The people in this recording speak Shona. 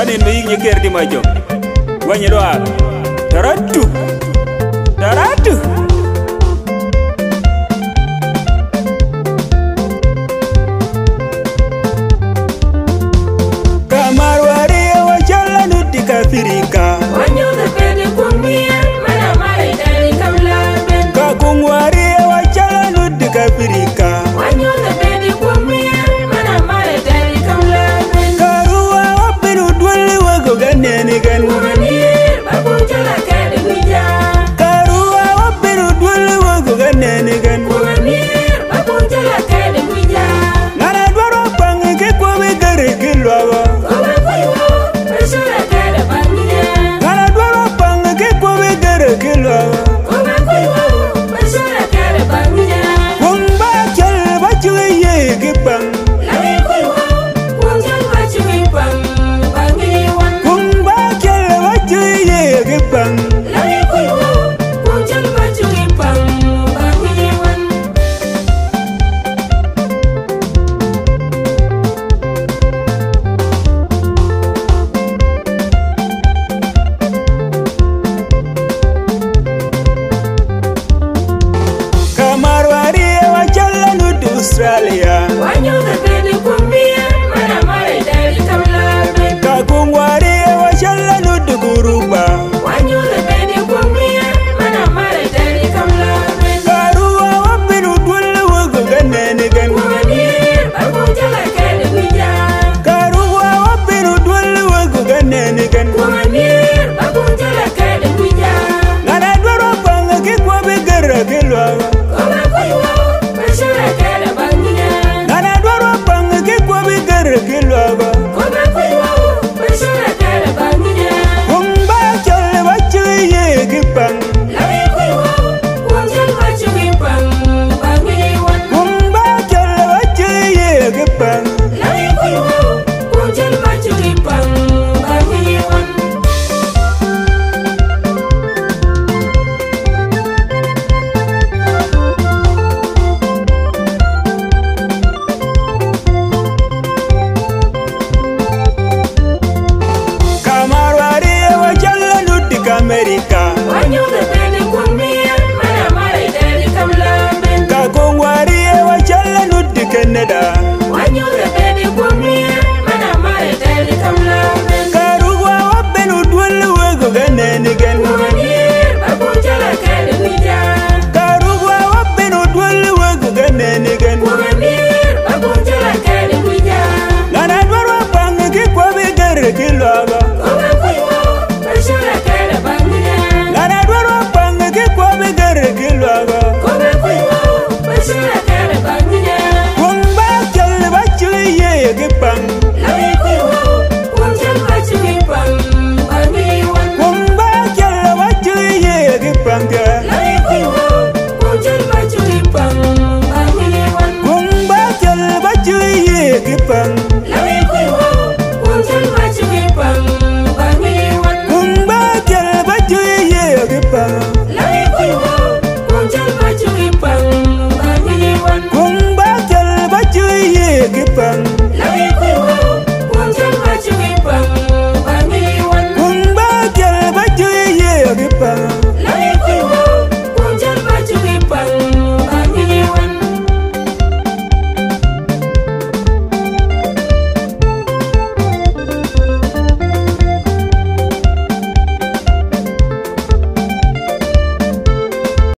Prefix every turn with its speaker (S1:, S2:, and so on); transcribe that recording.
S1: tanin mi yinyi ker di majo wanyi lo al taratu taratu kamar wari wa jalla nu di kafirika
S2: wanyo na pede kumbi mana mai dai kamla ben
S1: ka kung wari wa jalla nu di kafirika Australia. América. Año de chegepang Kumba chela wachili yegepanga Kumba chela wachili yegepang Kumba chela wachili yegepang